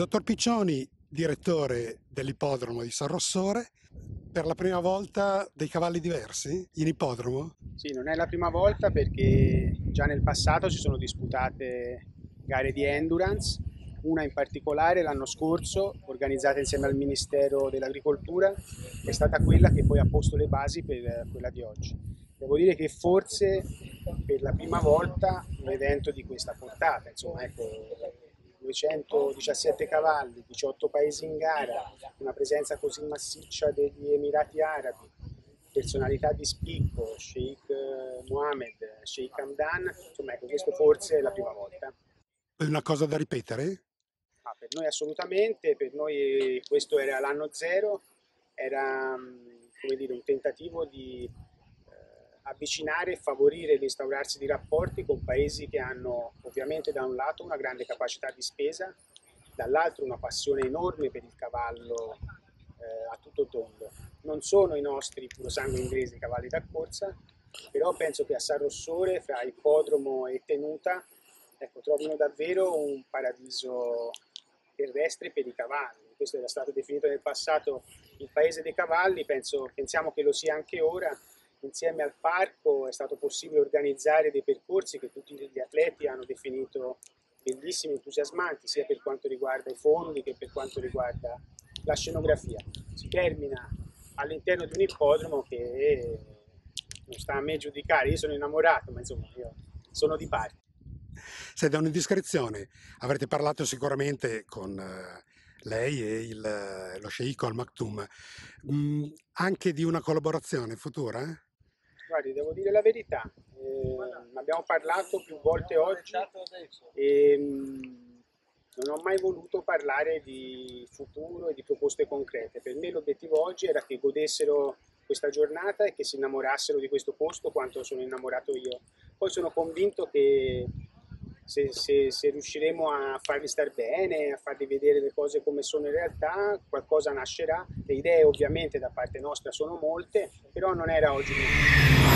Dottor Piccioni, direttore dell'ippodromo di San Rossore, per la prima volta dei cavalli diversi in ippodromo? Sì, non è la prima volta perché già nel passato si sono disputate gare di endurance, una in particolare l'anno scorso, organizzata insieme al Ministero dell'Agricoltura, è stata quella che poi ha posto le basi per quella di oggi. Devo dire che forse per la prima volta un evento di questa portata, insomma, ecco, 217 cavalli, 18 paesi in gara, una presenza così massiccia degli Emirati Arabi, personalità di spicco, Sheikh Mohammed, Sheikh Hamdan, insomma ecco, questo forse è la prima volta. È una cosa da ripetere? Ah, per noi assolutamente, per noi questo era l'anno zero, era come dire, un tentativo di avvicinare e favorire l'instaurarsi di rapporti con paesi che hanno ovviamente da un lato una grande capacità di spesa, dall'altro una passione enorme per il cavallo eh, a tutto tondo. Non sono i nostri purosangue inglesi cavalli da corsa, però penso che a San Rossore, fra ippodromo e tenuta, ecco, trovino davvero un paradiso terrestre per i cavalli. Questo era stato definito nel passato il paese dei cavalli, penso, pensiamo che lo sia anche ora, insieme al parco è stato possibile organizzare dei percorsi che tutti gli atleti hanno definito bellissimi, entusiasmanti, sia per quanto riguarda i fondi che per quanto riguarda la scenografia. Si termina all'interno di un ippodromo che non sta a me giudicare, io sono innamorato, ma insomma io sono di parte. Se da un'indiscrezione avrete parlato sicuramente con eh, lei e il, lo sceicco Al Maktoum, mm, anche di una collaborazione futura? Guardi, devo dire la verità, eh, abbiamo parlato più volte oggi e mh, non ho mai voluto parlare di futuro e di proposte concrete. Per me l'obiettivo oggi era che godessero questa giornata e che si innamorassero di questo posto quanto sono innamorato io. Poi sono convinto che se, se, se, riusciremo a farli star bene, a farli vedere le cose come sono in realtà, qualcosa nascerà. Le idee ovviamente da parte nostra sono molte, però non era oggi.